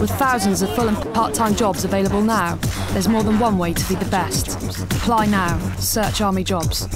With thousands of full and part time jobs available now, there's more than one way to be the best. Apply now. Search Army Jobs.